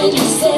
boyfriend